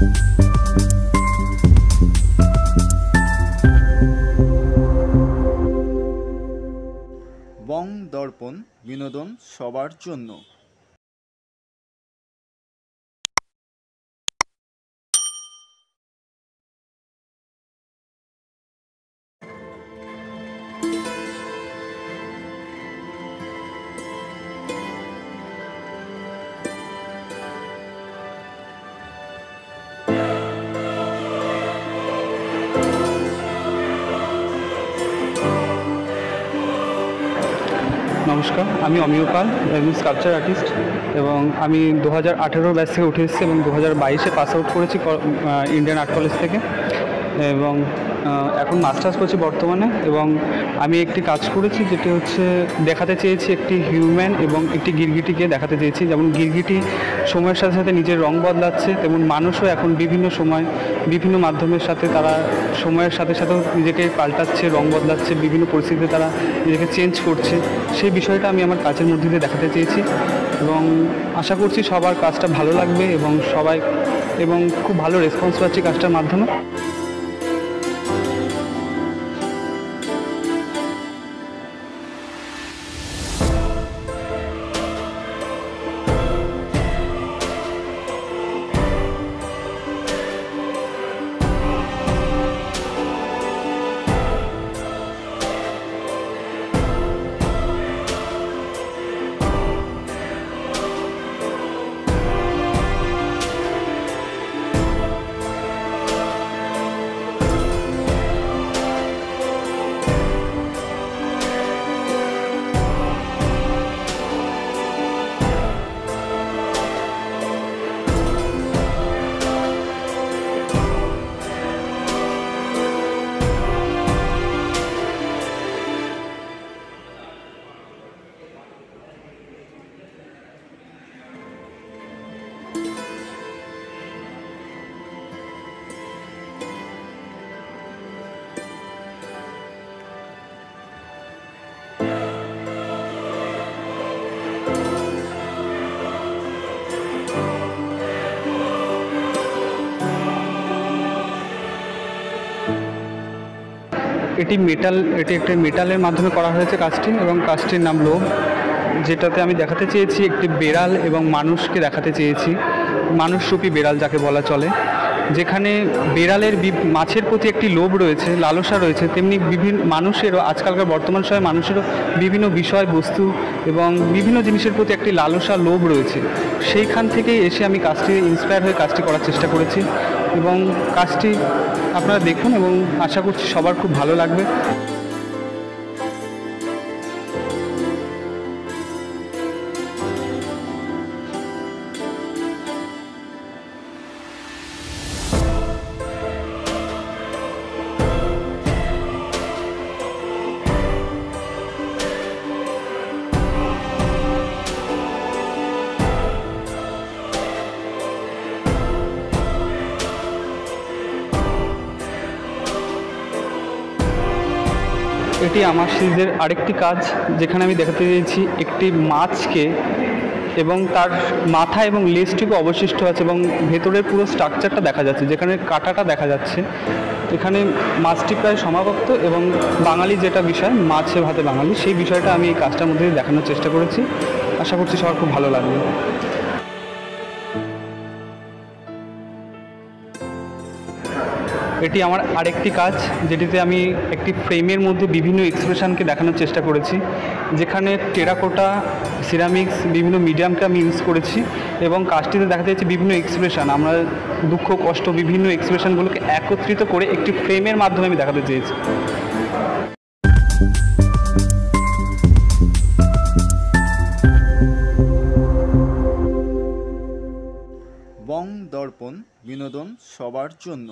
বং দর্পণ বিনোদন সবার জন্য। নমস্কার, আমি অমিয় পাল আমি স্কাল্পচার আর্টিস্ট এবং আমি দু হাজার আঠেরোর ব্যাচ থেকে উঠে এসেছি এবং দু হাজার বাইশে পাস আউট করেছি ইন্ডিয়ান আর্ট কলেজ থেকে। এবং এখন মাস্টার্স করছি বর্তমানে এবং আমি একটি কাজ করেছি যেটি হচ্ছে দেখাতে চেয়েছি একটি হিউম্যান এবং একটি গিরগিটিকে দেখাতে চেয়েছি। যেমন গিরগিটি সময়ের সাথে সাথে নিজের রং বদলাচ্ছে, তেমন মানুষও এখন বিভিন্ন সময় বিভিন্ন মাধ্যমের সাথে তারা সময়ের সাথে সাথেও নিজেকে পাল্টাচ্ছে, রং বদলাচ্ছে, বিভিন্ন পরিস্থিতিতে তারা নিজেকে চেঞ্জ করছে। সেই বিষয়টা আমি আমার কাজের মধ্যে দিয়ে দেখাতে চেয়েছি এবং আশা করছি সবার কাজটা ভালো লাগবে এবং সবাই, এবং খুব ভালো রেসপন্স পাচ্ছি কাজটার মাধ্যমে। এটি মেটাল এটি একটি মেটালের মাধ্যমে করা হয়েছে কাজটি এবং কাজটির নাম লোভ যেটাতে আমি দেখাতে চেয়েছি একটি বেড়াল এবং মানুষকে দেখাতে চেয়েছি। মানুষরূপী বেড়াল যাকে বলা চলে। যেখানে বেড়ালের মাছের প্রতি একটি লোভ রয়েছে, লালসা রয়েছে, তেমনি বিভিন্ন মানুষেরও, আজকালকার বর্তমান সময়ে মানুষেরও বিভিন্ন বিষয় বস্তু এবং বিভিন্ন জিনিসের প্রতি একটি লালসা লোভ রয়েছে। সেইখান থেকেই এসে আমি কাজটি ইন্সপায়ার হয়ে কাজটি করার চেষ্টা করেছি। এবং কাজটি আপনারা দেখুন এবং আশা করছি সবার খুব ভালো লাগবে। এটি আমার সিরিজের আরেকটি কাজ, যেখানে আমি দেখাতে চেয়েছি একটি মাছকে এবং তার মাথা এবং লেজটুকু অবশিষ্ট আছে এবং ভেতরের পুরো স্ট্রাকচারটা দেখা যাচ্ছে, যেখানে কাঁটাটা দেখা যাচ্ছে। এখানে মাছটি প্রায় সমাবক্ত এবং বাঙালি যেটা বিষয়, মাছে ভাতে বাঙালি, সেই বিষয়টা আমি এই কাজটার মধ্যে দেখানোর চেষ্টা করেছি। আশা করছি সবার খুব ভালো লাগবে। এটি আমার আরেকটি কাজ, যেটিতে আমি একটি ফ্রেমের মধ্যে বিভিন্ন এক্সপ্রেশনকে দেখানোর চেষ্টা করেছি, যেখানে টেরাকোটা, সিরামিক্স, বিভিন্ন মিডিয়ামকে আমি ইউজ করেছি এবং কাজটিতে দেখা যাচ্ছে বিভিন্ন এক্সপ্রেশন। আমরা দুঃখ, কষ্ট, বিভিন্ন এক্সপ্রেশনগুলোকে একত্রিত করে একটি ফ্রেমের মাধ্যমে আমি দেখাতে চেয়েছি। বং দর্পণ, বিনোদন সবার জন্য।